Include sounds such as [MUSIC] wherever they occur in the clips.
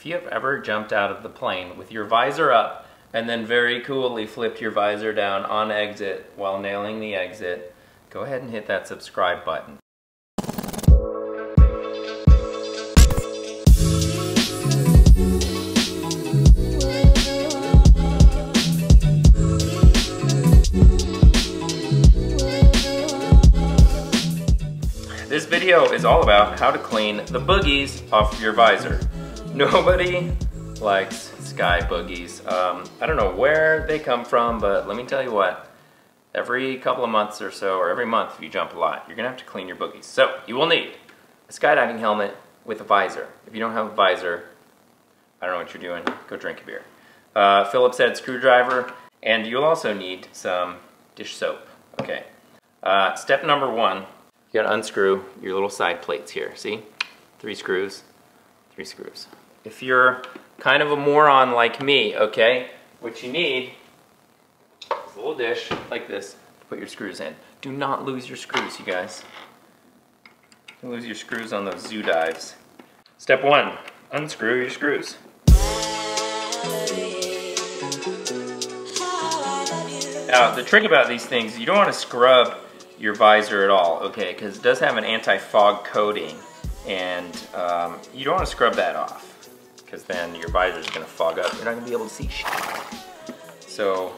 if you have ever jumped out of the plane with your visor up and then very coolly flipped your visor down on exit while nailing the exit, go ahead and hit that subscribe button. This video is all about how to clean the boogies off of your visor. Nobody [LAUGHS] likes sky boogies. Um, I don't know where they come from, but let me tell you what, every couple of months or so, or every month if you jump a lot, you're gonna have to clean your boogies. So you will need a skydiving helmet with a visor. If you don't have a visor, I don't know what you're doing, go drink a beer. Uh, Phillips head screwdriver, and you'll also need some dish soap. Okay. Uh, step number one, you gotta unscrew your little side plates here. See? Three screws, three screws. If you're kind of a moron like me, okay, what you need is a little dish like this to put your screws in. Do not lose your screws, you guys. Lose your screws on those zoo dives. Step one, unscrew your screws. Now, the trick about these things, you don't want to scrub your visor at all, okay, because it does have an anti-fog coating, and um, you don't want to scrub that off, because then your visor is going to fog up. You're not going to be able to see shit. So,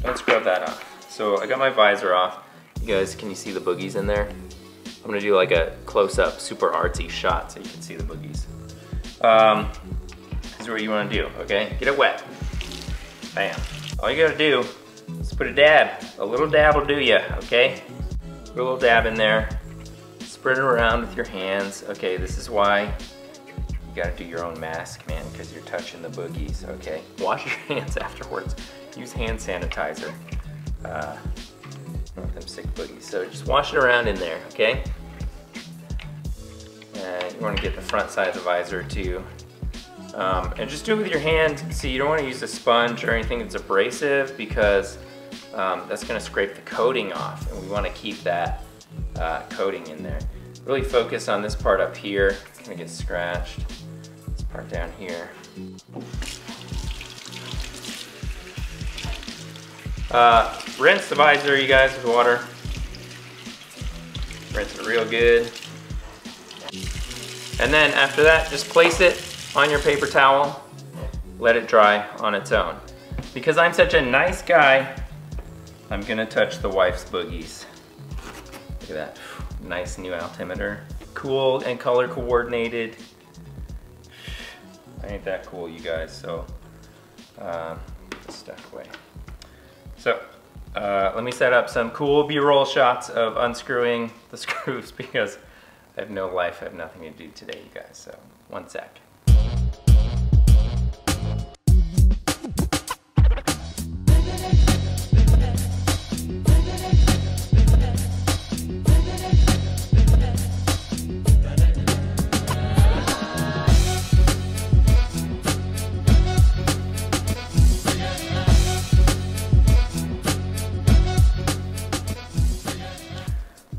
don't scrub that off. So, I got my visor off. You guys, can you see the boogies in there? I'm to do like a close-up, super artsy shot so you can see the boogies. Um, this is what you want to do, okay? Get it wet. Bam. All you got to do is put a dab. A little dab will do you, okay? Put a little dab in there. Spread it around with your hands. Okay, this is why gotta do your own mask, man, because you're touching the boogies, okay? Wash your [LAUGHS] hands afterwards. Use hand sanitizer. Uh, want them sick boogies. So just wash it around in there, okay? And you wanna get the front side of the visor too. Um, and just do it with your hand. See, you don't want to use a sponge or anything that's abrasive because um, that's to scrape the coating off and we want to keep that uh, coating in there. Really focus on this part up here. It's to get scratched. Down here. Uh, rinse the visor, you guys, with water. Rinse it real good. And then after that, just place it on your paper towel, let it dry on its own. Because I'm such a nice guy, I'm gonna touch the wife's boogies. Look at that, nice new altimeter. Cool and color coordinated. Ain't that cool, you guys, so uh, stuck away. So, uh, let me set up some cool B-roll shots of unscrewing the [LAUGHS] screws because I have no life, I have nothing to do today, you guys, so one sec.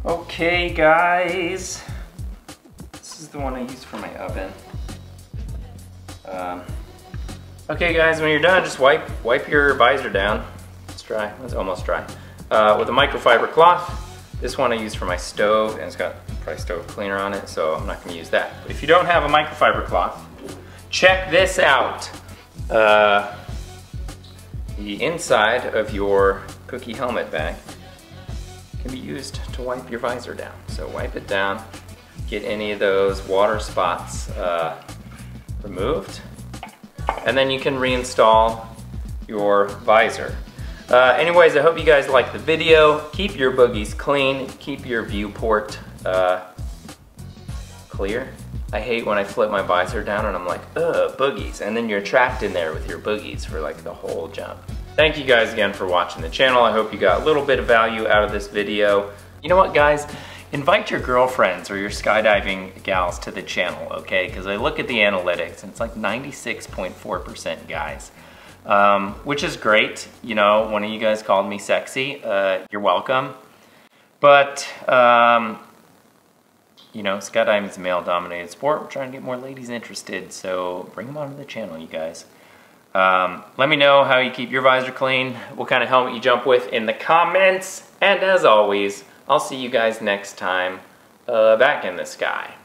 Okay guys, this is the one I use for my oven. Um, okay guys, when you're done, just wipe wipe your visor down. It's dry, it's almost dry. Uh, with a microfiber cloth. This one I use for my stove and it's got probably stove cleaner on it, so I'm not gonna use that. But if you don't have a microfiber cloth, check this out. Uh, the inside of your cookie helmet bag can be used to wipe your visor down. So wipe it down, get any of those water spots uh, removed, and then you can reinstall your visor. Uh, anyways, I hope you guys liked the video. Keep your boogies clean, keep your viewport uh, clear. I hate when I flip my visor down and I'm like, ugh, boogies. And then you're trapped in there with your boogies for like the whole jump. Thank you guys again for watching the channel. I hope you got a little bit of value out of this video. You know what guys? Invite your girlfriends or your skydiving gals to the channel, okay? Because I look at the analytics and it's like 96.4% guys. Um, which is great. You know, one of you guys called me sexy. Uh, you're welcome. But, um, you know, skydiving is a male-dominated sport. We're trying to get more ladies interested, so bring them onto the channel, you guys. Um, let me know how you keep your visor clean, what kind of helmet you jump with in the comments, and as always, I'll see you guys next time. Uh, back in the sky.